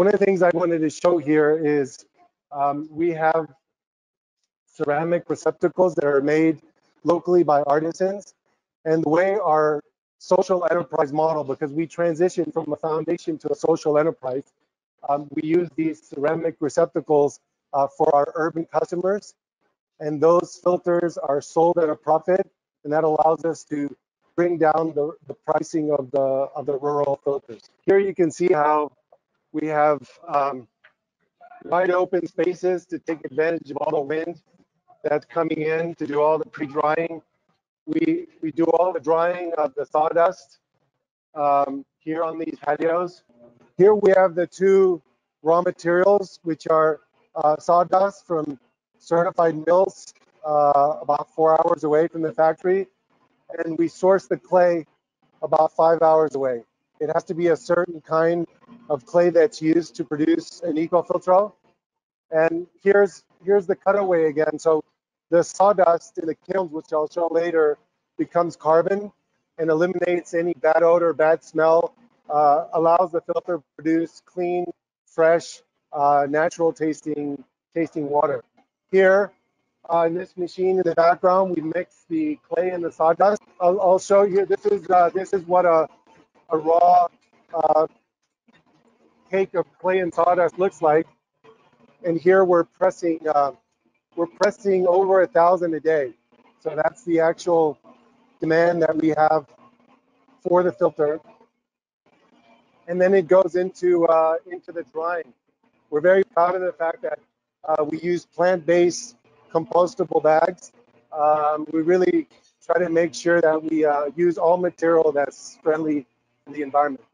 One of the things I wanted to show here is um, we have ceramic receptacles that are made locally by artisans. And the way our social enterprise model, because we transitioned from a foundation to a social enterprise, um, we use these ceramic receptacles uh, for our urban customers. And those filters are sold at a profit, and that allows us to bring down the, the pricing of the of the rural filters. Here you can see how we have um, wide open spaces to take advantage of all the wind that's coming in to do all the pre-drying. We, we do all the drying of the sawdust um, here on these patios. Here we have the two raw materials, which are uh, sawdust from certified mills uh, about four hours away from the factory. And we source the clay about five hours away. It has to be a certain kind of clay that's used to produce an Ecofiltro. And here's here's the cutaway again. So the sawdust in the kilns, which I'll show later, becomes carbon and eliminates any bad odor, bad smell, uh, allows the filter to produce clean, fresh, uh, natural tasting tasting water. Here, uh, in this machine in the background, we mix the clay and the sawdust. I'll, I'll show you. This is uh, this is what a a raw uh, cake of clay and sawdust looks like. And here we're pressing uh, we're pressing over a thousand a day. So that's the actual demand that we have for the filter. And then it goes into uh, into the drying. We're very proud of the fact that uh, we use plant-based compostable bags. Um, we really try to make sure that we uh, use all material that's friendly the environment.